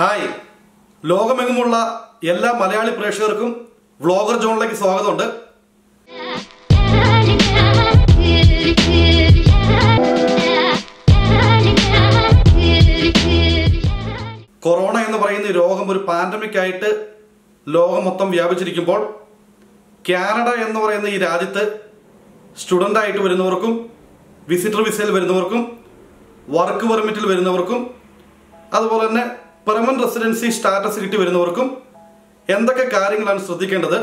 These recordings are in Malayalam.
ഹായ്. ലോകമെങ്ങുമുള്ള എല്ലാ മലയാളി പ്രേക്ഷകർക്കും വ്ളോഗർ ജോണിലേക്ക് സ്വാഗതമുണ്ട്. കൊറോണ എന്ന് പറയുന്ന രോഗം ഒരു പാൻഡമിക് ആയിട്ട് ലോകം മൊത്തം വ്യാപിച്ചിരിക്കുമ്പോൾ കാനഡ എന്ന് പറയുന്ന ഈ രാജ്യത്ത് സ്റ്റുഡന്റ് ആയിട്ട് വരുന്നവർക്കും വിസിറ്റർ വിസയിൽ വരുന്നവർക്കും വർക്ക് പെർമിറ്റിൽ വരുന്നവർക്കും അതുപോലെ തന്നെ പെർമനന്റ് റെസിഡൻസി സ്റ്റാറ്റസ് കിട്ടി വരുന്നവർക്കും എന്തൊക്കെ കാര്യങ്ങളാണ് ശ്രദ്ധിക്കേണ്ടത്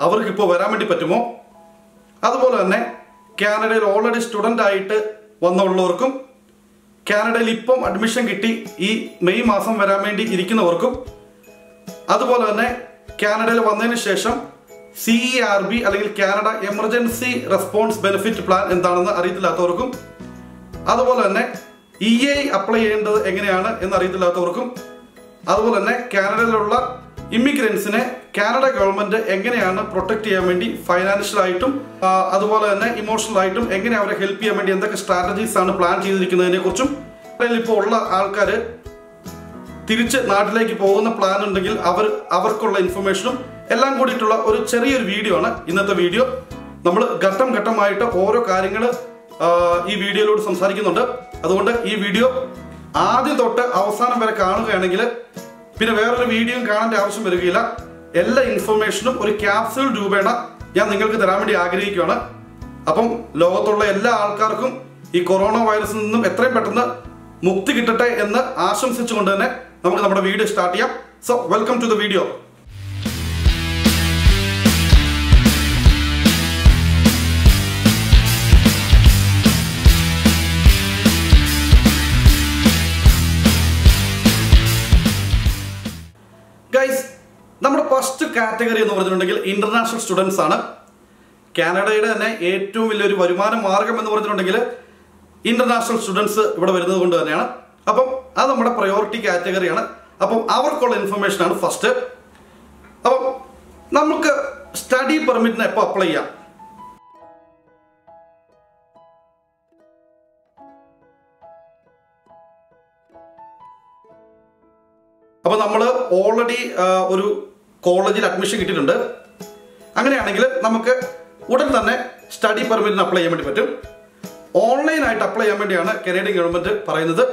അവർക്ക് ഇപ്പോൾ വരാൻ വേണ്ടി പറ്റുമോ? അതുപോലെ തന്നെ കാനഡയിൽ ഓൾറെഡി സ്റ്റുഡന്റ് ആയിട്ട് വന്നുള്ളവർക്കും കാനഡയിൽ ഇപ്പം അഡ്മിഷൻ കിട്ടി ഈ മെയ് മാസം വരാൻ വേണ്ടി ഇരിക്കുന്നവർക്കും അതുപോലെ തന്നെ കാനഡയിൽ വന്നതിന് ശേഷം സി ഇ ആർ ബി അല്ലെങ്കിൽ Canada emergency response benefit plan എന്താണെന്ന് അറിയത്തില്ലാത്തവർക്കും അതുപോലെ തന്നെ ഇ ഐ അപ്ലൈ ചെയ്യേണ്ടത് എങ്ങനെയാണ് എന്ന് അറിയത്തില്ലാത്തവർക്കും അതുപോലെ തന്നെ കാനഡയിലുള്ള ഇമിഗ്രൻസിനെ കാനഡ ഗവൺമെന്റ് എങ്ങനെയാണ് പ്രൊട്ടക്ട് ചെയ്യാൻ വേണ്ടി ഫൈനാൻഷ്യലായിട്ടും അതുപോലെ തന്നെ ഇമോഷണൽ ആയിട്ടും എങ്ങനെ അവരെ ഹെൽപ്പ് ചെയ്യാൻ വേണ്ടി എന്തൊക്കെ സ്ട്രാറ്റജീസ് ആണ് പ്ലാൻ ചെയ്തിരിക്കുന്നതിനെ കുറിച്ചും ഇപ്പോൾ ഉള്ള ആൾക്കാർ തിരിച്ച് നാട്ടിലേക്ക് പോകുന്ന പ്ലാൻ ഉണ്ടെങ്കിൽ അവർ അവർക്കുള്ള ഇൻഫർമേഷനും എല്ലാം കൂടിയിട്ടുള്ള ഒരു ചെറിയൊരു വീഡിയോ ആണ് ഇന്നത്തെ വീഡിയോ നമ്മൾ ഘട്ടം ഘട്ടമായിട്ട് ഓരോ കാര്യങ്ങൾ ഈ വീഡിയോയിലൂടെ സംസാരിക്കുന്നുണ്ട്. അതുകൊണ്ട് ഈ വീഡിയോ ആദ്യം തൊട്ട് അവസാനം വരെ കാണുകയാണെങ്കിൽ പിന്നെ വേറൊരു വീഡിയോയും കാണേണ്ട ആവശ്യം വരികയില്ല. എല്ലാ ഇൻഫർമേഷനും ഒരു ക്യാപ്സ്യൂൾ രൂപേണ ഞാൻ നിങ്ങൾക്ക് തരാൻ വേണ്ടി ആഗ്രഹിക്കുകയാണ്. അപ്പം ലോകത്തുള്ള എല്ലാ ആൾക്കാർക്കും ഈ കൊറോണ വൈറസിൽ നിന്നും എത്രയും പെട്ടെന്ന് മുക്തി കിട്ടട്ടെ എന്ന് ആശംസിച്ചുകൊണ്ട് തന്നെ നമുക്ക് നമ്മുടെ വീഡിയോ സ്റ്റാർട്ട് ചെയ്യാം. So welcome to the video category എന്ന് പറഞ്ഞിട്ടുണ്ടെങ്കിൽ ഇന്റർനാഷണൽ സ്റ്റുഡൻസ് ആണ്. കാനഡയുടെ തന്നെ ഏറ്റവും വലിയൊരു വരുമാന മാർഗം എന്ന് പറഞ്ഞിട്ടുണ്ടെങ്കിൽ ഇന്റർനാഷണൽ സ്റ്റുഡൻസ് ഇവിടെ വരുന്നത് കൊണ്ട് തന്നെയാണ്. അപ്പം അത് നമ്മുടെ പ്രയോറിറ്റി കാറ്റഗറിയാണ് അപ്പം അവർക്കുള്ള ഇൻഫർമേഷൻ ആണ് ഫസ്റ്റ് അപ്പം നമുക്ക് സ്റ്റഡി പെർമിറ്റിന് എപ്പോൾ അപ്ലൈ ചെയ്യാം. അപ്പൊ നമ്മൾ ഓൾറെഡി ഒരു കോളേജിൽ അഡ്മിഷൻ കിട്ടിയിട്ടുണ്ട്. അങ്ങനെയാണെങ്കിൽ നമുക്ക് ഉടൻ തന്നെ സ്റ്റഡി പെർമിറ്റിന് അപ്ലൈ ചെയ്യാൻ വേണ്ടി പറ്റും. ഓൺലൈനായിട്ട് അപ്ലൈ ചെയ്യാൻ വേണ്ടിയാണ് കനേഡിയൻ ഗവൺമെന്റ് പറയുന്നത്.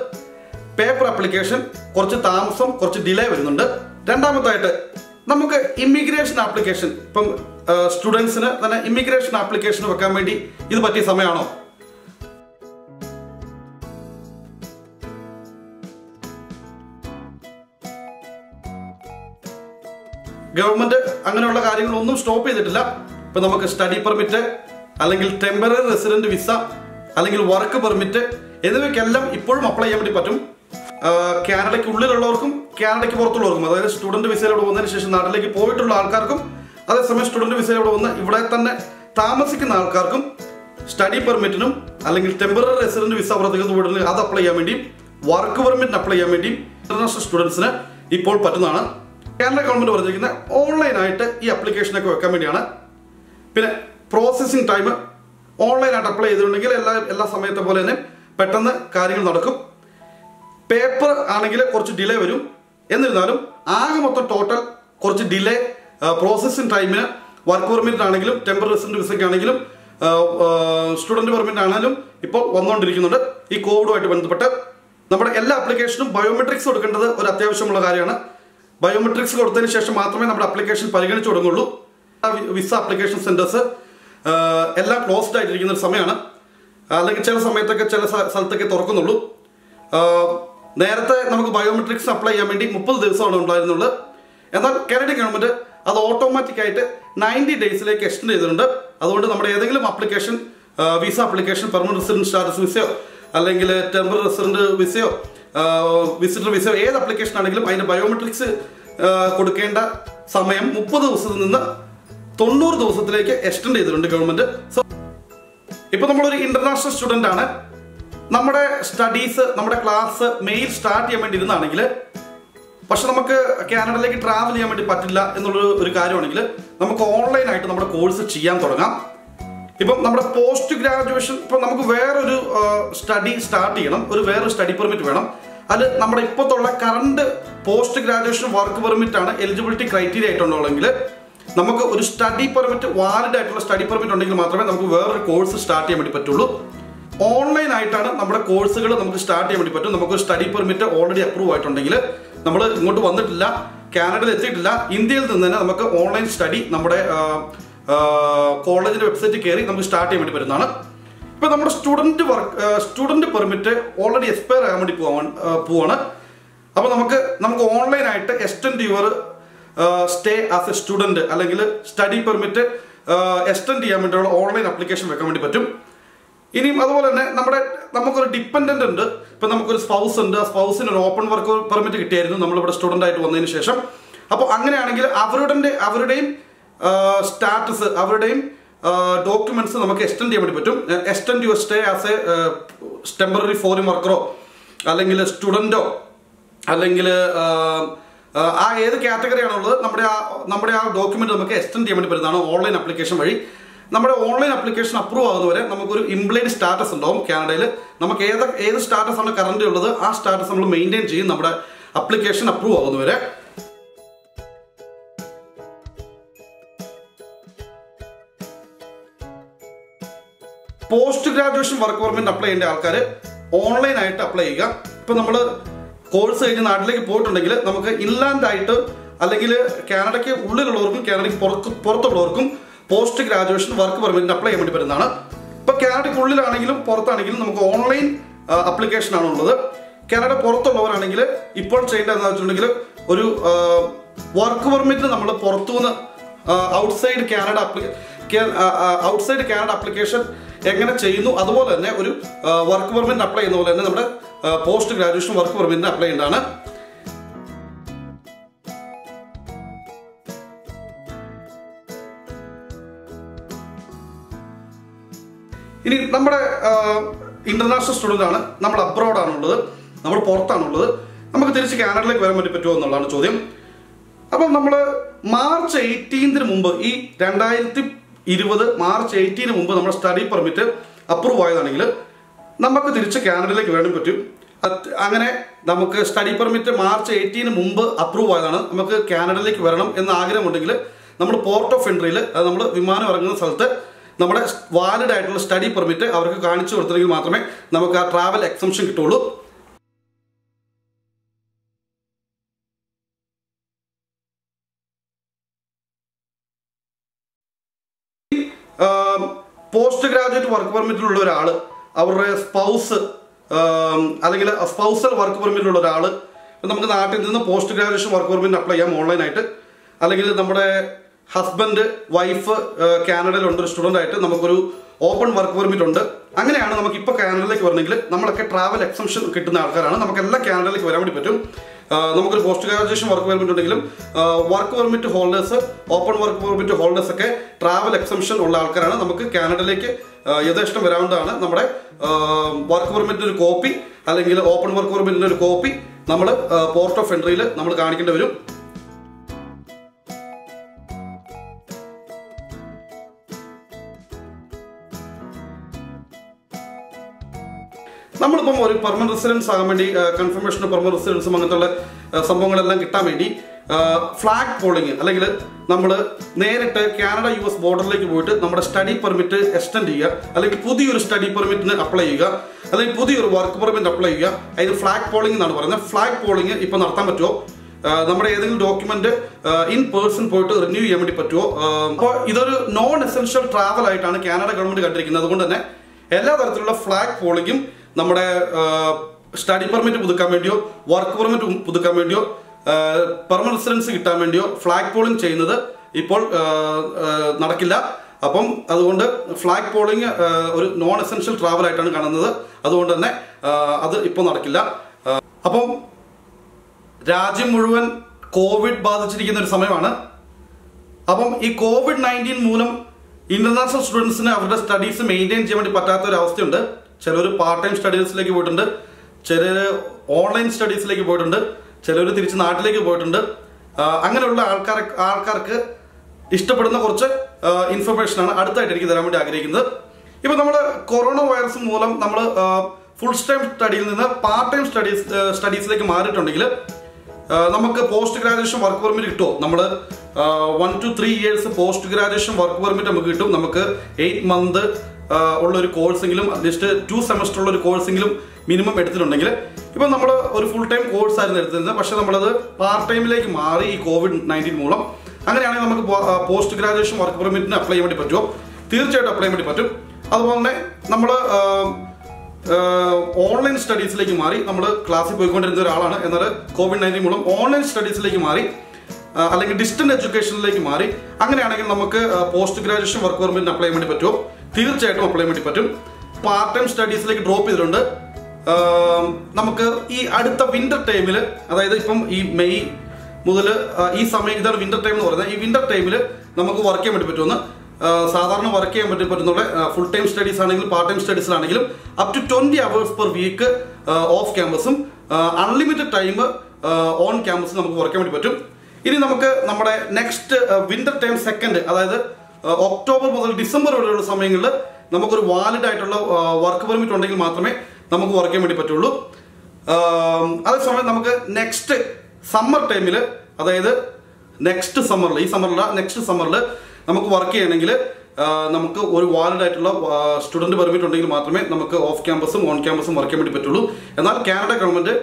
പേപ്പർ അപ്ലിക്കേഷൻ കുറച്ച് താമസം കുറച്ച് ഡിലേ വരുന്നുണ്ട്. രണ്ടാമത്തായിട്ട് നമുക്ക് ഇമിഗ്രേഷൻ ആപ്ലിക്കേഷൻ ഇപ്പം സ്റ്റുഡൻസിന് തന്നെ ഇമിഗ്രേഷൻ ആപ്ലിക്കേഷൻ വെക്കാൻ വേണ്ടി ഇത് പറ്റിയ സമയമാണോ? ഗവൺമെന്റ് അങ്ങനെയുള്ള കാര്യങ്ങളൊന്നും സ്റ്റോപ്പ് ചെയ്തിട്ടില്ല. ഇപ്പൊ നമുക്ക് സ്റ്റഡി പെർമിറ്റ് അല്ലെങ്കിൽ ടെമ്പററി റെസിഡന്റ് വിസ അല്ലെങ്കിൽ വർക്ക് പെർമിറ്റ് എന്നിവയ്ക്കെല്ലാം ഇപ്പോഴും അപ്ലൈ ചെയ്യാൻ വേണ്ടി പറ്റും. കാനഡയ്ക്ക് ഉള്ളിലുള്ളവർക്കും കാനഡയ്ക്ക് പുറത്തുള്ളവർക്കും അതായത് സ്റ്റുഡന്റ് വിസയിലൂടെ വന്നതിന് ശേഷം നാട്ടിലേക്ക് പോയിട്ടുള്ള ആൾക്കാർക്കും അതേസമയം സ്റ്റുഡന്റ് വിസയിലൂടെ വന്ന് ഇവിടെ തന്നെ താമസിക്കുന്ന ആൾക്കാർക്കും സ്റ്റഡി പെർമിറ്റിനും അല്ലെങ്കിൽ ടെമ്പററി റെസിഡന്റ് വിസ പുറത്തേക്ക് വിടുന്നത് അത് അപ്ലൈ ചെയ്യാൻ വേണ്ടിയും വർക്ക് പെർമിറ്റിന് അപ്ലൈ ചെയ്യാൻ വേണ്ടിയും ഇന്റർനാഷണൽ സ്റ്റുഡൻസിന് ഇപ്പോൾ പറ്റുന്നതാണ്. കാനഡ ഗവൺമെന്റ് പറഞ്ഞിരിക്കുന്നത് ഓൺലൈനായിട്ട് ഈ അപ്ലിക്കേഷനൊക്കെ വെക്കാൻ വേണ്ടിയാണ്. പിന്നെ പ്രോസസ്സിംഗ് ടൈം ഓൺലൈനായിട്ട് അപ്ലൈ ചെയ്തിട്ടുണ്ടെങ്കിൽ എല്ലാ എല്ലാ സമയത്തെ പോലെ തന്നെ പെട്ടെന്ന് കാര്യങ്ങൾ നടക്കും. പേപ്പർ ആണെങ്കിൽ കുറച്ച് ഡിലേ വരും. എന്നിരുന്നാലും ആകെ മൊത്തം ടോട്ടൽ കുറച്ച് ഡിലേ പ്രോസസ്സിംഗ് ടൈമിന് വർക്ക് പെർമിറ്റ് ആണെങ്കിലും ടെമ്പററി റെസിഡന്റ് വിസയ്ക്ക് ആണെങ്കിലും സ്റ്റുഡന്റ് പെർമിറ്റ് ആണെങ്കിലും ഇപ്പോൾ വന്നുകൊണ്ടിരിക്കുന്നുണ്ട്. ഈ കോവിഡുമായിട്ട് ബന്ധപ്പെട്ട് നമ്മുടെ എല്ലാ ആപ്ലിക്കേഷനും ബയോമെട്രിക്സ് കൊടുക്കേണ്ടത് ഒരു അത്യാവശ്യമുള്ള കാര്യമാണ്. ബയോമെട്രിക്സ് കൊടുത്തതിന് ശേഷം മാത്രമേ നമ്മുടെ അപ്ലിക്കേഷൻ പരിഗണിച്ചു തുടങ്ങുള്ളൂ വിസ അപ്ലിക്കേഷൻ സെന്റേഴ്സ് എല്ലാം ക്ലോസ്ഡ് ആയിട്ടിരിക്കുന്ന ഒരു സമയമാണ്. അല്ലെങ്കിൽ ചില സമയത്തൊക്കെ ചില സ്ഥലത്തൊക്കെ തുറക്കുന്നുള്ളൂ. നേരത്തെ നമുക്ക് ബയോമെട്രിക്സ് അപ്ലൈ ചെയ്യാൻ വേണ്ടി മുപ്പത് ദിവസമാണ് ഉണ്ടായിരുന്നുള്ളത് എന്നാൽ കാനഡ ഗവൺമെന്റ് അത് ഓട്ടോമാറ്റിക് ആയിട്ട് നയന്റി ഡേയ്സിലേക്ക് എക്സ്റ്റെൻഡ് ചെയ്തിട്ടുണ്ട്. അതുകൊണ്ട് നമ്മുടെ ഏതെങ്കിലും application visa application permanent resident status വിസയോ അല്ലെങ്കിൽ ടെമ്പററി റെസിഡന്റ് വിസയോ വിസിറ്റർ വിസയോ ഏത് അപ്ലിക്കേഷൻ ആണെങ്കിലും അതിന്റെ ബയോമെട്രിക്സ് കൊടുക്കേണ്ട സമയം മുപ്പത് ദിവസത്തിൽ നിന്ന് തൊണ്ണൂറ് ദിവസത്തിലേക്ക് എക്സ്റ്റെൻഡ് ചെയ്തിട്ടുണ്ട് ഗവൺമെന്റ് സോ ഇപ്പൊ നമ്മളൊരു ഇന്റർനാഷണൽ സ്റ്റുഡന്റ് ആണ്. നമ്മുടെ സ്റ്റഡീസ് നമ്മുടെ ക്ലാസ് മെയിൽ സ്റ്റാർട്ട് ചെയ്യാൻ വേണ്ടി ഇരുന്നാണെങ്കിൽ പക്ഷെ നമുക്ക് കാനഡയിലേക്ക് ട്രാവൽ ചെയ്യാൻ വേണ്ടി പറ്റില്ല എന്നുള്ള ഒരു കാര്യമാണെങ്കിൽ നമുക്ക് ഓൺലൈനായിട്ട് നമ്മുടെ കോഴ്സ് ചെയ്യാൻ തുടങ്ങാം. ഇപ്പം നമ്മുടെ പോസ്റ്റ് ഗ്രാജുവേഷൻ ഇപ്പം നമുക്ക് വേറൊരു സ്റ്റഡി സ്റ്റാർട്ട് ചെയ്യണം. ഒരു വേറൊരു സ്റ്റഡി പെർമിറ്റ് വേണം. അത് നമ്മുടെ ഇപ്പോഴത്തുള്ള current post graduation work permit ആണ് എലിജിബിലിറ്റി ക്രൈറ്റീരിയ ആയിട്ടുണ്ടെങ്കിൽ നമുക്ക് ഒരു സ്റ്റഡി പെർമിറ്റ് വാലിഡ് ആയിട്ടുള്ള സ്റ്റഡി പെർമിറ്റ് ഉണ്ടെങ്കിൽ മാത്രമേ നമുക്ക് വേറൊരു കോഴ്സ് സ്റ്റാർട്ട് ചെയ്യാൻ വേണ്ടി പറ്റുള്ളൂ. ഓൺലൈൻ ആയിട്ടാണ് നമ്മുടെ കോഴ്സുകൾ നമുക്ക് സ്റ്റാർട്ട് ചെയ്യാൻ വേണ്ടി പറ്റും. നമുക്ക് സ്റ്റഡി പെർമിറ്റ് ഓൾറെഡി അപ്രൂവ് ആയിട്ടുണ്ടെങ്കിൽ നമ്മൾ ഇങ്ങോട്ട് വന്നിട്ടില്ല കാനഡയിൽ എത്തിയിട്ടില്ല. ഇന്ത്യയിൽ നിന്ന് തന്നെ നമുക്ക് ഓൺലൈൻ സ്റ്റഡി നമ്മുടെ കോളേജിന്റെ വെബ്സൈറ്റ് കയറി നമുക്ക് സ്റ്റാർട്ട് ചെയ്യാൻ വേണ്ടി വരുന്നതാണ്. ഇപ്പൊ നമ്മുടെ student work student permit already expire ആകാൻ വേണ്ടി പോവാൻ പോവാണ്. അപ്പോൾ നമുക്ക് നമുക്ക് ഓൺലൈൻ ആയിട്ട് extend your stay as a student അല്ലെങ്കിൽ സ്റ്റഡി പെർമിറ്റ് എക്സ്റ്റെൻഡ് ചെയ്യാൻ വേണ്ടിയുള്ള ഓൺലൈൻ അപ്ലിക്കേഷൻ വെക്കാൻ വേണ്ടി പറ്റും. ഇനിയും അതുപോലെ തന്നെ നമ്മുടെ നമുക്കൊരു ഡിപ്പെൻഡന്റ് ഉണ്ട്. ഇപ്പം നമുക്കൊരു സ്പൗസ് ഉണ്ട്. ആ സ്പൗസിന് ഒരു ഓപ്പൺ വർക്ക് പെർമിറ്റ് കിട്ടിയായിരുന്നു. നമ്മളിവിടെ സ്റ്റുഡന്റ് ആയിട്ട് വന്നതിന് ശേഷം. അപ്പോൾ അങ്ങനെയാണെങ്കിൽ അവരുടെ അവരുടെയും സ്റ്റാറ്റസ് അവരുടെയും ഡോക്യുമെന്റ്സ് നമുക്ക് എക്സ്റ്റെൻഡ് ചെയ്യാൻ വേണ്ടി പറ്റും. Extend your stay as a temporary foreign വർക്കറോ അല്ലെങ്കിൽ സ്റ്റുഡന്റോ അല്ലെങ്കിൽ ആ ഏത് കാറ്റഗറിയാണുള്ളത് നമ്മുടെ ആ നമ്മുടെ ആ ഡോക്യുമെന്റ് നമുക്ക് എക്സ്റ്റെൻഡ് ചെയ്യാൻ വേണ്ടി പറ്റുന്നതാണ് ഓൺലൈൻ അപ്ലിക്കേഷൻ വഴി. നമ്മുടെ ഓൺലൈൻ ആപ്ലിക്കേഷൻ അപ്രൂവ് ആകുന്നവരെ നമുക്കൊരു ഇംപ്ലൈഡ് സ്റ്റാറ്റസ് ഉണ്ടാവും കാനഡയിൽ. നമുക്ക് ഏത് ഏത് സ്റ്റാറ്റസ് ആണ് കറണ്ട് ഉള്ളത് ആ സ്റ്റാറ്റസ് നമ്മൾ മെയിന്റെയിൻ ചെയ്യും നമ്മുടെ application approve ആകുന്നവരെ post graduation work permit apply ചെയ്യേണ്ട ആൾക്കാർ ഓൺലൈൻ ആയിട്ട് അപ്ലൈ ചെയ്യുക. ഇപ്പൊ നമ്മൾ കോഴ്സ് കഴിഞ്ഞ് നാട്ടിലേക്ക് പോയിട്ടുണ്ടെങ്കിൽ നമുക്ക് ഇൻലാൻഡ് ആയിട്ട് അല്ലെങ്കിൽ കാനഡയ്ക്ക് ഉള്ളിലുള്ളവർക്കും കാനഡയ്ക്ക് പുറത്ത് പുറത്തുള്ളവർക്കും post graduation work permit apply ചെയ്യാൻ വേണ്ടി വരുന്നതാണ്. ഇപ്പൊ കാനഡയ്ക്ക് ഉള്ളിലാണെങ്കിലും പുറത്താണെങ്കിലും നമുക്ക് ഓൺലൈൻ അപ്ലിക്കേഷൻ ആണ് ഉള്ളത്. കാനഡ പുറത്തുള്ളവരാണെങ്കിൽ ഇപ്പോൾ ചെയ്യേണ്ടത് എന്താ വെച്ചിട്ടുണ്ടെങ്കിൽ ഒരു വർക്ക് പെർമിറ്റ് നമ്മൾ പുറത്തുനിന്ന് outside Canada outside Canada application എങ്ങനെ ചെയ്യുന്നു? അതുപോലെ തന്നെ ഒരു വർക്ക് പെർമിറ്റ് അപ്ലൈ ചെയ്യുന്ന പോലെ തന്നെ നമ്മുടെ പോസ്റ്റ് ഗ്രാജുവേഷൻ വർക്ക് പെർമിറ്റിന് അപ്ലൈ ചെയ്യേണ്ടതാണ് ഇനി നമ്മുടെ ഇന്റർനാഷണൽ സ്റ്റുഡന്റ് ആണ്. നമ്മൾ അബ്രോഡ് ആണുള്ളത്. നമ്മൾ പുറത്താണുള്ളത്. നമുക്ക് തിരിച്ച് കാനഡയിലേക്ക് വരാൻ വേണ്ടി പറ്റുമോ എന്നുള്ളതാണ് ചോദ്യം. അപ്പം നമ്മൾ മാർച്ച് എയ്റ്റീൻതിന് മുമ്പ് ഈ രണ്ടായിരത്തി ഇരുപത് മാർച്ച് എയ്റ്റീന് മുമ്പ് നമ്മുടെ സ്റ്റഡി പെർമിറ്റ് അപ്രൂവ് ആയതാണെങ്കിൽ നമുക്ക് തിരിച്ച് കാനഡയിലേക്ക് വേണം പറ്റും. അങ്ങനെ നമുക്ക് സ്റ്റഡി പെർമിറ്റ് മാർച്ച് എയ്റ്റീന് മുമ്പ് അപ്രൂവ് ആയതാണ്. നമുക്ക് കാനഡയിലേക്ക് വരണം എന്ന ആഗ്രഹമുണ്ടെങ്കിൽ നമ്മൾ പോർട്ട് ഓഫ് എൻട്രിയിൽ അത് നമ്മൾ വിമാനം ഇറങ്ങുന്ന സ്ഥലത്ത് നമ്മുടെ വാലിഡ് ആയിട്ടുള്ള സ്റ്റഡി പെർമിറ്റ് അവർക്ക് കാണിച്ചു കൊടുത്തെങ്കിൽ മാത്രമേ നമുക്ക് ആ ട്രാവൽ എക്സംഷൻ കിട്ടുള്ളൂ പോസ്റ്റ് ഗ്രാജുവേറ്റ് വർക്ക് പെർമിറ്റിലുള്ള ഒരാൾ അവരുടെ സ്പൗസ് അല്ലെങ്കിൽ സ്പൗസൽ വർക്ക് പെർമിറ്റിലുള്ള ഒരാൾ നമുക്ക് നാട്ടിൽ നിന്ന് post graduation work permit apply ചെയ്യാം ഓൺലൈനായിട്ട്. അല്ലെങ്കിൽ നമ്മുടെ ഹസ്ബൻഡ് വൈഫ് കാനഡയിലുണ്ട് ഒരു സ്റ്റുഡന്റ് ആയിട്ട് നമുക്കൊരു ഓപ്പൺ വർക്ക് പെർമിറ്റ് ഉണ്ട് അങ്ങനെയാണ് നമുക്ക് ഇപ്പോൾ കാനഡയിലേക്ക് വരണമെങ്കിൽ നമ്മളൊക്കെ ട്രാവൽ എക്സംഷൻ കിട്ടുന്ന ആൾക്കാരാണ്. നമുക്കെല്ലാം കാനഡയിലേക്ക് വരാൻ വേണ്ടി പറ്റും. നമുക്കൊരു പോസ്റ്റ് ഗ്രാജുവേഷൻ വർക്ക് പെർമിറ്റ് ഉണ്ടെങ്കിലും work permit holders open work permit holders ഒക്കെ ട്രാവൽ എക്സംഷൻ ഉള്ള ആൾക്കാരാണ്. നമുക്ക് കാനഡയിലേക്ക് യഥേഷ്ടം വരാവുന്നതാണ് നമ്മുടെ വർക്ക് പെർമിറ്റിന്റെ ഒരു കോപ്പി അല്ലെങ്കിൽ ഓപ്പൺ വർക്ക് പെർമിറ്റിന്റെ ഒരു കോപ്പി നമ്മൾ പോർട്ട് ഓഫ് എൻട്രിയിൽ നമ്മൾ കാണിക്കേണ്ടി വരും. നമ്മളിപ്പം ഒരു പെർമനന്റ് റെസിഡൻസ് ആകാൻ വേണ്ടി കൺഫർമേഷൻ പെർമനന്റ് റെസിഡൻസും അങ്ങനത്തെ സംഭവങ്ങളെല്ലാം കിട്ടാൻ വേണ്ടി ഫ്ലാഗ് പോളിംഗ് അല്ലെങ്കിൽ നമ്മൾ നേരിട്ട് കാനഡ യു എസ് ബോർഡറിലേക്ക് പോയിട്ട് നമ്മുടെ സ്റ്റഡി പെർമിറ്റ് എക്സ്റ്റെൻഡ് ചെയ്യുക അല്ലെങ്കിൽ പുതിയൊരു സ്റ്റഡി പെർമിറ്റിന് അപ്ലൈ ചെയ്യുക അല്ലെങ്കിൽ പുതിയൊരു വർക്ക് പെർമിറ്റ് അപ്ലൈ ചെയ്യുക അതിന് ഫ്ലാഗ് പോളിംഗ് എന്നാണ് പറയുന്നത്. ഫ്ലാഗ് പോളിംഗ് ഇപ്പം നടത്താൻ പറ്റുമോ? നമ്മുടെ ഏതെങ്കിലും ഡോക്യുമെന്റ് ഇൻ പേഴ്സൺ പോയിട്ട് റിന്യൂ ചെയ്യാൻ വേണ്ടി പറ്റുമോ? അപ്പോൾ ഇതൊരു നോൺ എസെൻഷ്യൽ ട്രാവൽ ആയിട്ടാണ് കാനഡ ഗവൺമെന്റ് കണ്ടിരിക്കുന്നത്. അതുകൊണ്ട് തന്നെ എല്ലാ തരത്തിലുള്ള ഫ്ലാഗ് പോളിംഗും നമ്മുടെ സ്റ്റഡി പെർമിറ്റ് പുതുക്കാൻ വേണ്ടിയോ വർക്ക് പെർമിറ്റ് പുതുക്കാൻ വേണ്ടിയോ പെർമനന്റ് റെസിഡൻസ് കിട്ടാൻ വേണ്ടിയോ ഫ്ലാഗ് പോളിംഗ് ചെയ്യുന്നത് ഇപ്പോൾ നടക്കില്ല. അപ്പം അതുകൊണ്ട് ഫ്ലാഗ് പോളിംഗ് ഒരു നോൺ എസെൻഷ്യൽ ട്രാവൽ ആയിട്ടാണ് കാണുന്നത്. അതുകൊണ്ട് തന്നെ അത് ഇപ്പോൾ നടക്കില്ല. അപ്പം രാജ്യം മുഴുവൻ കോവിഡ് ബാധിച്ചിരിക്കുന്ന ഒരു സമയമാണ്. അപ്പം ഈ കോവിഡ് നയന്റീൻ മൂലം ഇന്റർനാഷണൽ സ്റ്റുഡൻസിന് അവരുടെ സ്റ്റഡീസ് മെയിന്റെയിൻ ചെയ്യാൻ വേണ്ടി പറ്റാത്ത ഒരു അവസ്ഥയുണ്ട്. ചിലർ പാർട്ട് ടൈം സ്റ്റഡീസിലേക്ക് പോയിട്ടുണ്ട്. ചിലർ ഓൺലൈൻ സ്റ്റഡീസിലേക്ക് പോയിട്ടുണ്ട്. ചിലർ തിരിച്ച് നാട്ടിലേക്ക് പോയിട്ടുണ്ട്. അങ്ങനെയുള്ള ആൾക്കാർ ആൾക്കാർക്ക് ഇഷ്ടപ്പെടുന്ന കുറച്ച് ഇൻഫർമേഷനാണ് അടുത്തായിട്ട് എനിക്ക് തരാൻ വേണ്ടി ആഗ്രഹിക്കുന്നത്. ഇപ്പം നമ്മൾ കൊറോണ വൈറസ് മൂലം നമ്മൾ ഫുൾ ടൈം സ്റ്റഡിയിൽ നിന്ന് പാർട്ട് ടൈം സ്റ്റഡീസ് സ്റ്റഡീസിലേക്ക് മാറിയിട്ടുണ്ടെങ്കിൽ നമുക്ക് പോസ്റ്റ് ഗ്രാജുവേഷൻ വർക്ക് പെർമിറ്റ് കിട്ടുമോ? നമ്മൾ one two three years post graduation work permit നമുക്ക് കിട്ടും. നമുക്ക് എയ്റ്റ് മന്ത് ഉള്ള ഒരു കോഴ്സെങ്കിലും അറ്റ്ലീസ്റ്റ് ടു സെമസ്റ്റർ ഉള്ള ഒരു കോഴ്സെങ്കിലും മിനിമം എടുത്തിട്ടുണ്ടെങ്കിൽ ഇപ്പം നമ്മൾ ഒരു ഫുൾ ടൈം കോഴ്സ് ആയിരുന്നു എടുത്തിരുന്നത്. പക്ഷേ നമ്മളത് പാർട്ട് ടൈമിലേക്ക് മാറി ഈ കോവിഡ് നയന്റീൻ മൂലം അങ്ങനെയാണെങ്കിൽ നമുക്ക് പോസ്റ്റ് ഗ്രാജുവേഷൻ വർക്ക് പെർമിറ്റിന് അപ്ലൈ ചെയ്യാൻ വേണ്ടി പറ്റുമോ തീർച്ചയായിട്ടും അപ്ലൈ ചെയ്യാൻ വേണ്ടി പറ്റും. അതുപോലെ തന്നെ നമ്മൾ ഓൺലൈൻ സ്റ്റഡീസിലേക്ക് മാറി നമ്മൾ ക്ലാസ്സിൽ പോയിക്കൊണ്ടിരുന്ന ഒരാളാണ്. എന്നാൽ കോവിഡ് നയന്റീൻ മൂലം ഓൺലൈൻ സ്റ്റഡീസിലേക്ക് മാറി അല്ലെങ്കിൽ ഡിസ്റ്റന്റ് എഡ്യൂക്കേഷനിലേക്ക് മാറി അങ്ങനെയാണെങ്കിൽ നമുക്ക് പോസ്റ്റ് ഗ്രാജുവേഷൻ വർക്ക് പെർമിറ്റിന് അപ്ലൈ ചെയ്യാൻ വേണ്ടി പറ്റുമോ തീർച്ചയായിട്ടും അപ്ലൈ ചെയ്യാൻ പറ്റും. പാർട്ട് ടൈം സ്റ്റഡീസിലേക്ക് ഡ്രോപ്പ് ചെയ്തിട്ടുണ്ട്. നമുക്ക് ഈ അടുത്ത വിന്റർ ടൈമിൽ അതായത് ഇപ്പം ഈ മെയ് മുതൽ ഈ സമയം ഇതാണ് വിന്റർ ടൈം എന്ന് പറയുന്നത്. ഈ വിന്റർ ടൈമിൽ നമുക്ക് വർക്ക് ചെയ്യാൻ വേണ്ടി പറ്റുമെന്ന് സാധാരണ വർക്ക് ചെയ്യാൻ പറ്റി പറ്റുന്നുള്ള ഫുൾ ടൈം സ്റ്റഡീസ് ആണെങ്കിലും part time സ്റ്റഡീസിലാണെങ്കിലും up to twenty hours per week off ക്യാമ്പസും unlimited time on ക്യാമ്പസും നമുക്ക് വർക്ക് ചെയ്യാൻ വേണ്ടി പറ്റും. ഇനി നമുക്ക് നമ്മുടെ നെക്സ്റ്റ് വിന്റർ ടൈം സെക്കൻഡ് അതായത് ഒക്ടോബർ മുതൽ ഡിസംബർ വരെയുള്ള സമയങ്ങളിൽ നമുക്കൊരു വാലിഡ് ആയിട്ടുള്ള വർക്ക് പെർമിറ്റ് ഉണ്ടെങ്കിൽ മാത്രമേ നമുക്ക് വർക്ക് ചെയ്യാൻ വേണ്ടി പറ്റുള്ളൂ. അതേസമയം നമുക്ക് നെക്സ്റ്റ് സമ്മർ ടൈമിൽ അതായത് നെക്സ്റ്റ് സമ്മറിൽ ഈ സമ്മറിൽ നെക്സ്റ്റ് സമ്മറിൽ നമുക്ക് വർക്ക് ചെയ്യണമെങ്കിൽ നമുക്ക് ഒരു വാലിഡ് ആയിട്ടുള്ള സ്റ്റുഡന്റ് പെർമിറ്റ് ഉണ്ടെങ്കിൽ മാത്രമേ നമുക്ക് ഓഫ് ക്യാമ്പസും ഓൺ ക്യാമ്പസും വർക്ക് ചെയ്യാൻ വേണ്ടി പറ്റുള്ളൂ. എന്നാൽ കാനഡ ഗവൺമെന്റ്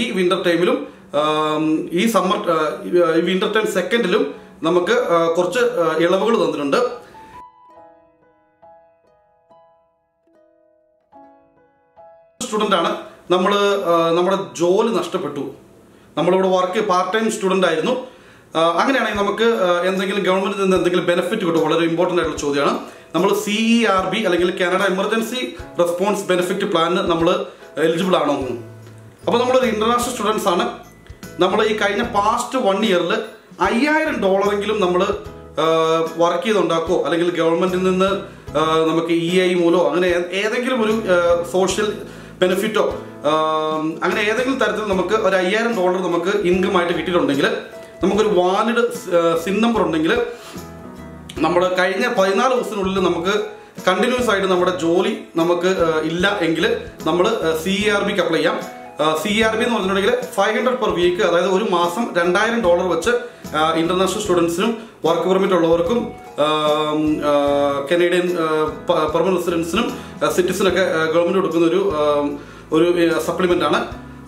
ഈ വിന്റർ ടൈമിലും ഈ സമ്മർ ഈ വിന്റർ ടൈം സെക്കൻഡിലും നമുക്ക് കുറച്ച് ഇളവുകൾ തന്നിട്ടുണ്ട്. സ്റ്റുഡന്റ് ആണ്. നമ്മൾ നമ്മുടെ ജോലി നഷ്ടപ്പെട്ടു. നമ്മളിവിടെ വർക്ക് പാർട്ട് ടൈം സ്റ്റുഡന്റ് ആയിരുന്നു. അങ്ങനെയാണെങ്കിൽ നമുക്ക് എന്തെങ്കിലും ഗവൺമെന്റിൽ നിന്ന് എന്തെങ്കിലും ബെനിഫിറ്റ് കിട്ടും വളരെ ഇമ്പോർട്ടന്റ് ആയിട്ടുള്ള ചോദ്യമാണ്. നമ്മൾ സി ഇ ആർ ബി അല്ലെങ്കിൽ കാനഡ എമർജൻസി റെസ്പോൺസ് ബെനിഫിറ്റ് പ്ലാനിന് നമ്മൾ എലിജിബിൾ ആണോ അപ്പോൾ നമ്മളൊരു ഇന്റർനാഷണൽ സ്റ്റുഡൻസ് ആണ്. നമ്മൾ ഈ കഴിഞ്ഞ പാസ്റ്റ് വൺ ഇയറിൽ അയ്യായിരം ഡോളറെങ്കിലും നമ്മൾ വർക്ക് ചെയ്തുണ്ടാക്കോ? അല്ലെങ്കിൽ ഗവൺമെന്റിൽ നിന്ന് നമുക്ക് ഇ ഐ മൂലോ അങ്ങനെ ഏതെങ്കിലും ഒരു സോഷ്യൽ ബെനിഫിറ്റോ അങ്ങനെ ഏതെങ്കിലും തരത്തിൽ നമുക്ക് ഒരു അയ്യായിരം ഡോളർ നമുക്ക് ഇൻകം ആയിട്ട് കിട്ടിയിട്ടുണ്ടെങ്കിൽ നമുക്കൊരു വാലിഡ് സിൻ നമ്പർ ഉണ്ടെങ്കിൽ നമ്മൾ കഴിഞ്ഞ പതിനാല് ദിവസത്തിനുള്ളിൽ നമുക്ക് കണ്ടിന്യൂസ് ആയിട്ട് നമ്മുടെ ജോലി നമുക്ക് ഇല്ല എങ്കിൽ നമ്മൾ സി ആർ ബിക്ക് അപ്ലൈ ചെയ്യാം. സി ആർ ബി എന്ന് പറഞ്ഞിട്ടുണ്ടെങ്കിൽ ഫൈവ് ഹൺഡ്രഡ് പെർ വീക്ക് അതായത് ഒരു മാസം രണ്ടായിരം ഡോളർ വെച്ച് ഇന്റർനാഷണൽ സ്റ്റുഡൻസിനും വർക്ക് പെർമിറ്റ് ഉള്ളവർക്കും കനേഡിയൻ പെർമനന്റ് റെസിഡൻസിനും സിറ്റിസിനൊക്കെ ഗവൺമെന്റ് കൊടുക്കുന്ന ഒരു ഒരു സപ്ലിമെന്റ് ആണ്.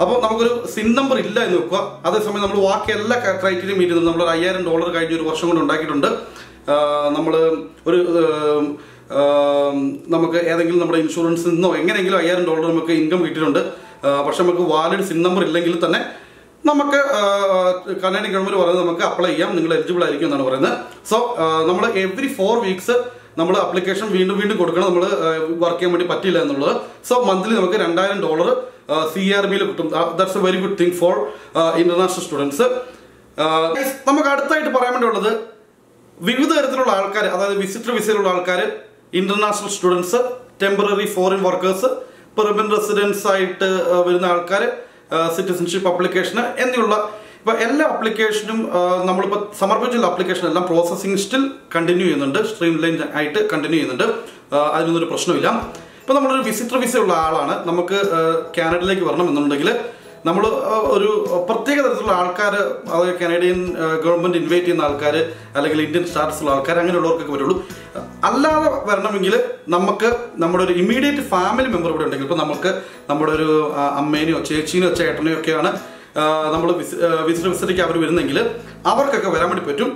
അപ്പോൾ നമുക്കൊരു സിൻ നമ്പർ ഇല്ല എന്ന് വെക്കുക. അതേസമയം നമ്മൾ ബാക്കി എല്ലാ ക്രൈറ്റീരിയ മീറ്റ് ചെയ്തു നമ്മൾ ഒരു അയ്യായിരം ഡോളർ കഴിഞ്ഞ ഒരു വർഷം കൊണ്ട് ഉണ്ടാക്കിയിട്ടുണ്ട്. നമ്മൾ ഒരു നമുക്ക് ഏതെങ്കിലും നമ്മുടെ ഇൻഷുറൻസിൽ നിന്നോ എങ്ങനെയെങ്കിലും അയ്യായിരം ഡോളർ നമുക്ക് ഇൻകം കിട്ടിയിട്ടുണ്ട്. പക്ഷെ നമുക്ക് വാലിഡ് സിൻ നമ്പർ ഇല്ലെങ്കിൽ തന്നെ നമുക്ക് കനേഡിയൻ ഗവൺമെന്റ് പറയുന്നത് നമുക്ക് അപ്ലൈ ചെയ്യാം. നിങ്ങൾ എലിജിബിൾ ആയിരിക്കും എന്നാണ് പറയുന്നത്. സോ നമ്മൾ എവറി ഫോർ വീക്സ് നമ്മൾ അപ്ലിക്കേഷൻ വീണ്ടും വീണ്ടും കൊടുക്കണം. നമ്മൾ വർക്ക് ചെയ്യാൻ വേണ്ടി പറ്റില്ല എന്നുള്ളത്. സോ മന്ത്ലി നമുക്ക് രണ്ടായിരം ഡോളർ സി ആർ ബിയിൽ കിട്ടും. That's a very good thing for international students നമുക്ക് അടുത്തായിട്ട് പറയാൻ വേണ്ടിയുള്ളത് വിവിധ തരത്തിലുള്ള ആൾക്കാർ അതായത് വിസിറ്റർ വിസയിലുള്ള ആൾക്കാർ international students temporary foreign workers permanent residence ആയിട്ട് വരുന്ന ആൾക്കാർ സിറ്റിസൺഷിപ്പ് അപ്ലിക്കേഷന് എന്നുള്ള ഇപ്പൊ എല്ലാ അപ്ലിക്കേഷനും നമ്മളിപ്പോൾ സമർപ്പിച്ചുള്ള അപ്ലിക്കേഷൻ എല്ലാം പ്രോസസ്സിംഗ് സ്റ്റിൽ കണ്ടിന്യൂ ചെയ്യുന്നുണ്ട്. സ്ട്രീം ലൈൻ ആയിട്ട് കണ്ടിന്യൂ ചെയ്യുന്നുണ്ട്. അതിനൊന്നും ഒരു പ്രശ്നമില്ല ഇപ്പൊ നമ്മളൊരു വിസിറ്റർ വിസ ഉള്ള ആളാണ്. നമുക്ക് കാനഡയിലേക്ക് വരണം എന്നുണ്ടെങ്കിൽ നമ്മൾ ഒരു പ്രത്യേക തരത്തിലുള്ള ആൾക്കാർ അതായത് കനേഡിയൻ ഗവൺമെന്റ് ഇൻവൈറ്റ് ചെയ്യുന്ന ആൾക്കാർ അല്ലെങ്കിൽ ഇന്ത്യൻ സ്റ്റാറ്റസ് ഉള്ള ആൾക്കാർ അങ്ങനെയുള്ളവർക്കൊക്കെ പറ്റുള്ളൂ അല്ലാതെ വരണമെങ്കിൽ നമുക്ക് നമ്മുടെ ഒരു ഇമ്മീഡിയറ്റ് ഫാമിലി മെമ്പർ ഇവിടെ ഉണ്ടെങ്കിൽ ഇപ്പോൾ നമുക്ക് നമ്മുടെ ഒരു അമ്മേനെയോ ചേച്ചീനെയോ ചേട്ടനെയോ ഒക്കെയാണ് നമ്മൾ വിസിറ്റ് വിസിറ്റേക്ക് അവർ വരുന്നെങ്കിൽ അവർക്കൊക്കെ വരാൻ വേണ്ടി പറ്റും.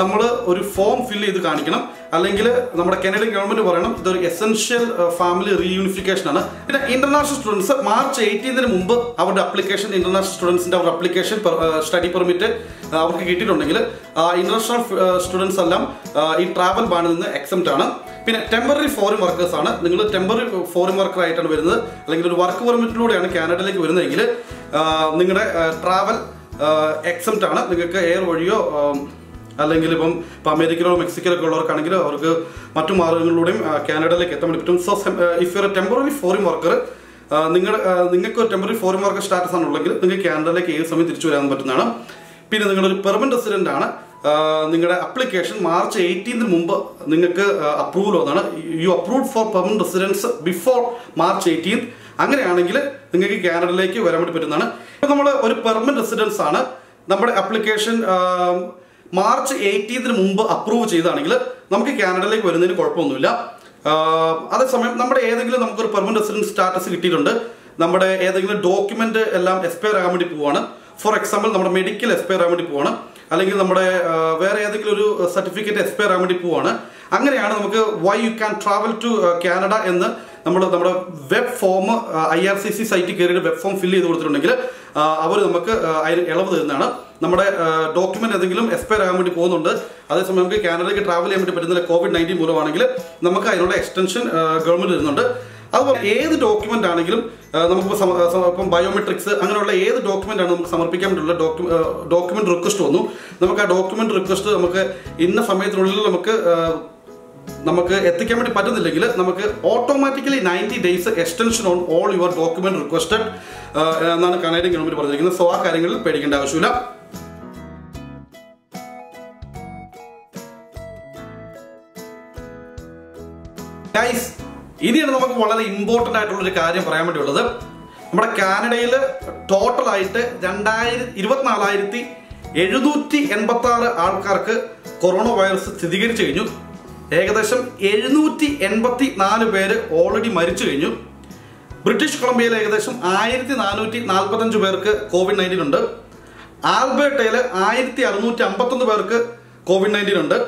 നമ്മൾ ഒരു ഫോം ഫില്ല് ചെയ്ത് കാണിക്കണം. അല്ലെങ്കിൽ നമ്മുടെ കനേഡിയൻ ഗവൺമെന്റ് പറയണം ഇതൊരു എസെൻഷ്യൽ ഫാമിലി റീയൂണിഫിക്കേഷൻ ആണ്. പിന്നെ ഇന്റർനാഷണൽ സ്റ്റുഡൻസ് മാർച്ച് എയ്റ്റീൻതിന് മുമ്പ് അവരുടെ അപ്ലിക്കേഷൻ ഇന്റർനാഷണൽ സ്റ്റുഡൻസിന്റെ അവരുടെ അപ്ലിക്കേഷൻ സ്റ്റഡി പെർമിറ്റ് അവർക്ക് കിട്ടിയിട്ടുണ്ടെങ്കിൽ ഇന്റർനാഷണൽ സ്റ്റുഡൻസ് എല്ലാം ഈ ട്രാവൽ ബാനിൽ നിന്ന് എക്സെപ്റ്റ് ആണ്. പിന്നെ ടെമ്പററി ഫോറിൻ വർക്കേഴ്സ് ആണ്. നിങ്ങൾ ടെമ്പററി ഫോറിൻ വർക്കർ ആയിട്ടാണ് വരുന്നത്. അല്ലെങ്കിൽ ഒരു വർക്ക് പെർമിറ്റിലൂടെയാണ് കാനഡയിലേക്ക് വരുന്നതെങ്കിൽ നിങ്ങളുടെ ട്രാവൽ എക്സെപ്റ്റ് ആണ്. നിങ്ങൾക്ക് എയർ വഴിയോ അല്ലെങ്കിൽ ഇപ്പം ഇപ്പം അമേരിക്കയിലോ മെക്സിക്കോയിലോ ഒക്കെ ഉള്ളവർക്കാണെങ്കിൽ അവർക്ക് മറ്റു മാർഗങ്ങളിലൂടെയും കാനഡയിലേക്ക് എത്താൻ വേണ്ടി പറ്റും. So if you are temporary foreign worker നിങ്ങൾ നിങ്ങൾക്ക് ഒരു ടെമ്പററി ഫോറിൻ വർക്കർ സ്റ്റാറ്റസ് ആണുള്ളെങ്കിൽ നിങ്ങൾക്ക് കാനഡയിലേക്ക് ഏത് സമയം തിരിച്ചു വരാൻ പറ്റുന്നതാണ്. പിന്നെ നിങ്ങളൊരു പെർമനന്റ് റെസിഡന്റ് ആണ്. നിങ്ങളുടെ അപ്ലിക്കേഷൻ മാർച്ച് എയ്റ്റീന് മുമ്പ് നിങ്ങൾക്ക് അപ്രൂവൽ വന്നതാണ്. You approve for permanent residence before March eighteen അങ്ങനെയാണെങ്കിൽ നിങ്ങൾക്ക് കാനഡയിലേക്ക് വരാൻ വേണ്ടി പറ്റുന്നതാണ്. ഇപ്പം നമ്മൾ ഒരു പെർമനന്റ് റെസിഡൻസ് ആണ്. നമ്മുടെ അപ്ലിക്കേഷൻ മാർച്ച് എയ്റ്റീൻത്തിന് മുമ്പ് അപ്രൂവ് ചെയ്താണെങ്കിൽ നമുക്ക് കാനഡയിലേക്ക് വരുന്നതിന് കുഴപ്പമൊന്നുമില്ല. അതേസമയം നമ്മുടെ ഏതെങ്കിലും നമുക്കൊരു പെർമനന്റ് റെസിഡൻസ് സ്റ്റാറ്റസ് കിട്ടിയിട്ടുണ്ട്. നമ്മുടെ ഏതെങ്കിലും ഡോക്യുമെന്റ് എല്ലാം എക്സ്പയർ ആകാൻ വേണ്ടി പോവാണ്. ഫോർ എക്സാമ്പിൾ നമ്മുടെ മെഡിക്കൽ എക്സ്പയർ ആകാൻ വേണ്ടി പോവാണ്. അല്ലെങ്കിൽ നമ്മുടെ വേറെ ഏതെങ്കിലും ഒരു സർട്ടിഫിക്കറ്റ് എക്സ്പയർ ആകാൻ വേണ്ടി പോവാണ്. അങ്ങനെയാണ് നമുക്ക് why you can travel to Canada എന്ന് നമ്മൾ നമ്മുടെ web form I R C C സൈറ്റിൽ കയറിയിട്ട് വെബ് ഫോം ഫില്ല് ചെയ്ത് കൊടുത്തിട്ടുണ്ടെങ്കിൽ അവർ നമുക്ക് അതിന് ഇളവ് തരുന്നതാണ്. നമ്മുടെ ഡോക്യുമെന്റ് എന്തെങ്കിലും എക്സ്പയർ ആകാൻ വേണ്ടി പോകുന്നുണ്ട്. അതേസമയം നമുക്ക് കാനഡയ്ക്ക് ട്രാവൽ ചെയ്യാൻ വേണ്ടി പറ്റുന്നില്ല കോവിഡ് നയന്റീൻ മൂലമാണെങ്കിൽ നമുക്ക് അതിനുള്ള എക്സ്റ്റൻഷൻ ഗവൺമെന്റ് തരുന്നുണ്ട്. അതുപോലെ ഏത് ഡോക്യുമെന്റ് ആണെങ്കിലും നമുക്ക് നമുക്കിപ്പോൾ ഇപ്പം ബയോമെട്രിക്സ് അങ്ങനെയുള്ള ഏത് ഡോക്യുമെന്റ് ആണ് നമുക്ക് സമർപ്പിക്കാൻ വേണ്ടിയുള്ള ഡോക്യുമെന്റ് റിക്വസ്റ്റ് വന്നു. നമുക്ക് ആ ഡോക്യുമെന്റ് റിക്വസ്റ്റ് നമുക്ക് ഇന്ന സമയത്തിനുള്ളിൽ നമുക്ക് നമുക്ക് എത്തിക്കാൻ വേണ്ടി പറ്റുന്നില്ലെങ്കിൽ നമുക്ക് automatically ninety days extension on all your document requested എന്നാണ് കനേഡിയൻ ഗവൺമെന്റ് പറഞ്ഞിരിക്കുന്നത്. സോ ആ കാര്യങ്ങളിൽ പേടിക്കേണ്ട ആവശ്യമില്ല. ഗൈസ് ഇനിയാണ് നമുക്ക് വളരെ ഇമ്പോർട്ടന്റ് ആയിട്ടുള്ള ഒരു കാര്യം പറയാൻ വേണ്ടിയുള്ളത്. നമ്മുടെ കാനഡയിൽ ടോട്ടലായിട്ട് രണ്ടായിരത്തി ഇരുപത്തിനാലായിരത്തി എഴുന്നൂറ്റി എൺപത്തി ആറ് ആൾക്കാർക്ക് കൊറോണ വൈറസ് സ്ഥിരീകരിച്ചു കഴിഞ്ഞു. ഏകദേശം എഴുന്നൂറ്റി എൺപത്തി നാല് പേര് ഓൾറെഡി മരിച്ചു കഴിഞ്ഞു. ബ്രിട്ടീഷ് കൊളംബിയയിൽ ഏകദേശം ആയിരത്തി നാനൂറ്റി നാൽപ്പത്തഞ്ച് പേർക്ക് കോവിഡ് നയന്റീൻ ഉണ്ട്. ആൽബർട്ടയിൽ ആയിരത്തി അറുന്നൂറ്റി അമ്പത്തൊന്ന് പേർക്ക് കോവിഡ് നയന്റീൻ ഉണ്ട്.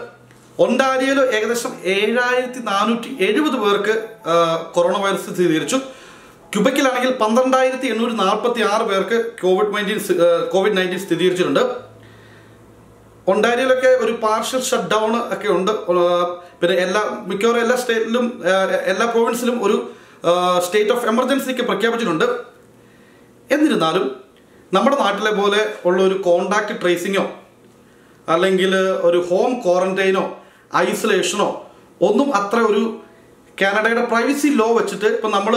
ഒണ്ടാരിയയിൽ ഏകദേശം ഏഴായിരത്തി നാനൂറ്റി എഴുപത് പേർക്ക് കൊറോണ വൈറസ് സ്ഥിരീകരിച്ചു. ക്യുബക്കിലാണെങ്കിൽ പന്ത്രണ്ടായിരത്തി എണ്ണൂറ്റി നാൽപ്പത്തി ആറ് പേർക്ക് കോവിഡ് നയന്റീൻ കോവിഡ് നയന്റീൻ സ്ഥിരീകരിച്ചിട്ടുണ്ട്. ഒണ്ടാരിയയിലൊക്കെ ഒരു പാർഷ്യൽ ഷട്ട് ഡൗൺ ഒക്കെ ഉണ്ട്. പിന്നെ എല്ലാ മിക്കവാറും എല്ലാ സ്റ്റേറ്റിലും എല്ലാ പ്രൊവിൻസിലും ഒരു സ്റ്റേറ്റ് ഓഫ് എമർജൻസിക്ക് പ്രഖ്യാപിച്ചിട്ടുണ്ട്. എന്നിരുന്നാലും നമ്മുടെ നാട്ടിലെ പോലെ ഉള്ള ഒരു കോണ്ടാക്ട് ട്രേസിങ്ങോ അല്ലെങ്കിൽ ഒരു ഹോം ക്വാറന്റൈനോ ഐസൊലേഷനോ ഒന്നും അത്ര ഒരു കാനഡയുടെ പ്രൈവസി ലോ വെച്ചിട്ട് ഇപ്പം നമ്മൾ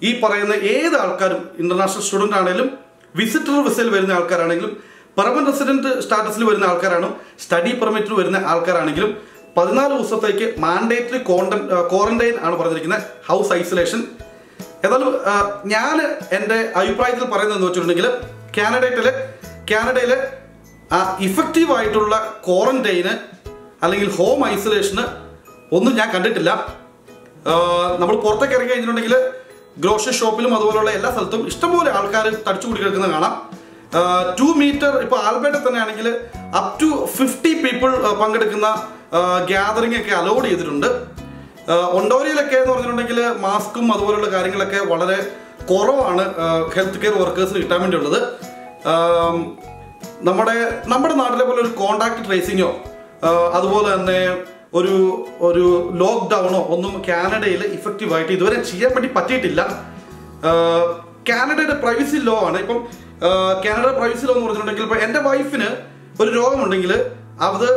ഈ പറയുന്ന ഏത് ആൾക്കാരും ഇന്റർനാഷണൽ സ്റ്റുഡന്റ് ആണെങ്കിലും വിസിറ്റർ വിസയിൽ വരുന്ന ആൾക്കാരാണെങ്കിലും പെർമനന്റ് റെസിഡന്റ് സ്റ്റാറ്റസിൽ വരുന്ന ആൾക്കാരാണ്? സ്റ്റഡി പെർമിറ്റിൽ വരുന്ന ആൾക്കാരാണെങ്കിലും പതിനാല് ദിവസത്തേക്ക് മാൻഡേറ്ററി ക്വാറന്റൈൻ ആണ് പറഞ്ഞിരിക്കുന്നത്. House isolation. ഏതായാലും ഞാൻ എന്റെ അഭിപ്രായത്തിൽ പറയുന്നത് പറയുന്നതെന്ന് വെച്ചിട്ടുണ്ടെങ്കിൽ കാനഡയിലെ കാനഡയിലെ ഇഫക്റ്റീവ് ആയിട്ടുള്ള ക്വാറന്റൈന് അല്ലെങ്കിൽ ഹോം ഐസൊലേഷന് ഒന്നും ഞാൻ കണ്ടിട്ടില്ല. നമ്മൾ പുറത്തേക്ക് ഇറങ്ങി കഴിഞ്ഞിട്ടുണ്ടെങ്കിൽ ഗ്രോസറി ഷോപ്പിലും അതുപോലുള്ള എല്ലാ സ്ഥലത്തും ഇഷ്ടംപോലെ ആൾക്കാർ തടിച്ചു കൂടി കിടക്കുന്നത് കാണാം. ടു മീറ്റർ ഇപ്പോൾ ആൽബർട്ടിൽ തന്നെ ആണെങ്കിൽ അപ് ടു ഫിഫ്റ്റി പീപ്പിൾ പങ്കെടുക്കുന്ന ഗ്യാതറിംഗ് ഒക്കെ അലോഡ് ചെയ്തിട്ടുണ്ട്. ഒണ്ടോരിയിലൊക്കെ എന്ന് പറഞ്ഞിട്ടുണ്ടെങ്കിൽ മാസ്കും അതുപോലെയുള്ള കാര്യങ്ങളൊക്കെ വളരെ കുറവാണ് ഹെൽത്ത് കെയർ വർക്കേഴ്സിന് കിട്ടാൻ വേണ്ടിയുള്ളത്. നമ്മുടെ നമ്മുടെ നാട്ടിലെ പോലെ ഒരു കോണ്ടാക്ട് ട്രേസിങ്ങോ അതുപോലെ തന്നെ ഒരു ഒരു ലോക്ക്ഡൗണോ ഒന്നും കാനഡയിൽ ഇഫക്റ്റീവായിട്ട് ഇതുവരെ ചെയ്യാൻ വേണ്ടി പറ്റിയിട്ടില്ല. കാനഡയുടെ പ്രൈവസി ലോ ആണ്. ഇപ്പം ആഹ് പ്രൈസിലോ എന്ന് പറഞ്ഞിട്ടുണ്ടെങ്കിൽ ഇപ്പൊ എന്റെ വൈഫിന് ഒരു രോഗമുണ്ടെങ്കിൽ അത്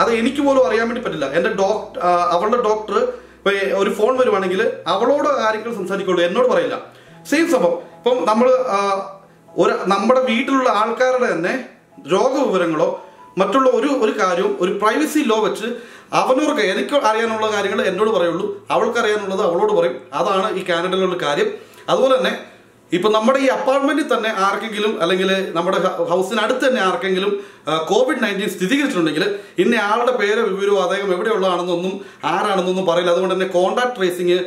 അത് എനിക്ക് പോലും അറിയാൻ വേണ്ടി പറ്റില്ല. എന്റെ ഡോക്ടർ അവളുടെ ഡോക്ടർ ഒരു ഫോൺ വരുവാണെങ്കിൽ അവളോട് ആരെങ്കിലും സംസാരിക്കുള്ളൂ എന്നോട് പറയില്ല. സെയിം സംഭവം. ഇപ്പം നമ്മൾ ഒരു നമ്മുടെ വീട്ടിലുള്ള ആൾക്കാരുടെ തന്നെ രോഗവിവരങ്ങളോ മറ്റുള്ള ഒരു ഒരു കാര്യവും ഒരു പ്രൈവസി ലോ വെച്ച് അവനോർക്ക് എനിക്ക് അറിയാനുള്ള കാര്യങ്ങൾ എന്നോട് പറയുള്ളൂ അവൾക്ക് അറിയാനുള്ളത് അവളോട് പറയും. അതാണ് ഈ കാനഡയിലുള്ള കാര്യം. അതുപോലെ തന്നെ ഇപ്പൊ നമ്മുടെ ഈ അപ്പാർട്ട്മെന്റിൽ തന്നെ ആർക്കെങ്കിലും അല്ലെങ്കിൽ നമ്മുടെ ഹൗസിനടുത്ത് തന്നെ ആർക്കെങ്കിലും കോവിഡ് നയന്റീൻ സ്ഥിരീകരിച്ചിട്ടുണ്ടെങ്കിൽ ഇന്ന ആളുടെ പേര് വിവരോ അദ്ദേഹം എവിടെയുള്ളതാണെന്നൊന്നും ആരാണെന്നൊന്നും പറയില്ല. അതുകൊണ്ട് തന്നെ contact tracing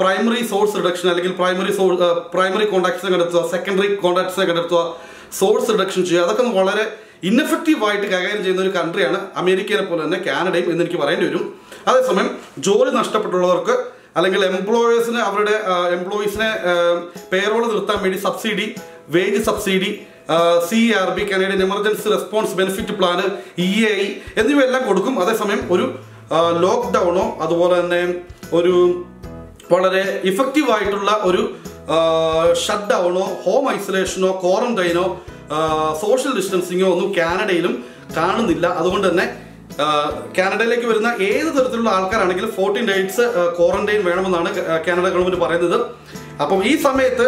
primary source reduction അല്ലെങ്കിൽ പ്രൈമറി പ്രൈമറി കോണ്ടാക്ട്സിനെ കണ്ടെത്തുക സെക്കൻഡറി കോണ്ടാക്ട്സിനെ കണ്ടെത്തുക സോഴ്സ് റിഡക്ഷൻ ചെയ്യുക അതൊക്കെ വളരെ ഇന്നഫക്റ്റീവ് ആയിട്ട് കൈകാര്യം ചെയ്യുന്ന ഒരു കൺട്രിയാണ് അമേരിക്കയെ പോലെ തന്നെ കാനഡയും എന്ന് എനിക്ക് പറയേണ്ടി വരും. അതേസമയം ജോലി നഷ്ടപ്പെട്ടുള്ളവർക്ക് അല്ലെങ്കിൽ എംപ്ലോയേഴ്സിന് അവരുടെ എംപ്ലോയീസിനെ പേറോൾ നിർത്താൻ വേണ്ടി subsidy wage subsidy C R B Canadian emergency response benefit plan E A I എന്നിവയെല്ലാം കൊടുക്കും. അതേസമയം ഒരു ലോക്ക്ഡൗണോ അതുപോലെ തന്നെ ഒരു വളരെ ഇഫക്റ്റീവ് ആയിട്ടുള്ള ഒരു ഷട്ട് ഡൗണോ ഹോം ഐസൊലേഷനോ ക്വാറന്റൈനോ സോഷ്യൽ ഡിസ്റ്റൻസിങ്ങോ ഒന്നും കാനഡയിലും കാണുന്നില്ല. അതുകൊണ്ട് തന്നെ കാനഡയിലേക്ക് വരുന്ന ഏത് തരത്തിലുള്ള ആൾക്കാരാണെങ്കിലും ഫോർട്ടീൻ ഡേയ്സ് ക്വാറന്റൈൻ വേണമെന്നാണ് കാനഡ ഗവൺമെന്റ് പറയുന്നത്. അപ്പം ഈ സമയത്ത്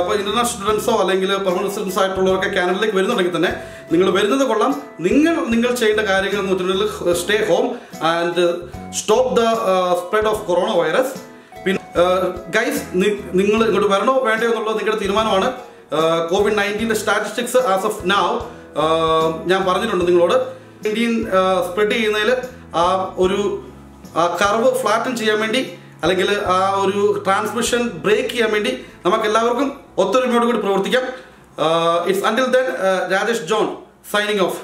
ഇപ്പൊ ഇന്റർനാഷണൽ സ്റ്റുഡൻസോ അല്ലെങ്കിൽ പെർമനന്റ് സ്റ്റുഡൻസ് ആയിട്ടുള്ളവരൊക്കെ കാനഡയിലേക്ക് വരുന്നുണ്ടെങ്കിൽ തന്നെ നിങ്ങൾ വരുന്നത് കൊള്ളാം. നിങ്ങൾ നിങ്ങൾ ചെയ്യേണ്ട കാര്യങ്ങൾ എന്ന് വെച്ചിട്ടുണ്ടെങ്കിൽ stay home and stop the spread of coronavirus പിന്നെ ഗൈസ് നിങ്ങൾ ഇങ്ങോട്ട് വരണോ വേണ്ടയോ എന്നുള്ളത് നിങ്ങളുടെ തീരുമാനമാണ്. കോവിഡ് നയന്റീന്റെ സ്റ്റാറ്റിസ്റ്റിക്സ് ആസ് ഓഫ് നാവ് ഞാൻ പറഞ്ഞിട്ടുണ്ട് നിങ്ങളോട്. നയന്റീൻ സ്പ്രെഡ് ചെയ്യുന്നതിൽ ആ ഒരു കർവ് ഫ്ലാറ്റൻ ചെയ്യാൻ വേണ്ടി അല്ലെങ്കിൽ ആ ഒരു ട്രാൻസ്മിഷൻ ബ്രേക്ക് ചെയ്യാൻ വേണ്ടി നമുക്ക് എല്ലാവർക്കും ഒത്തൊരുമയോട് കൂടി പ്രവർത്തിക്കാം. It's until then Rajesh John signing off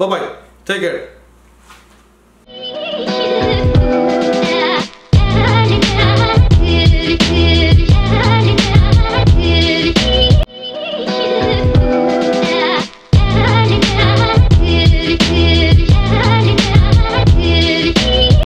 bye take care